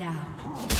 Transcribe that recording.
Down.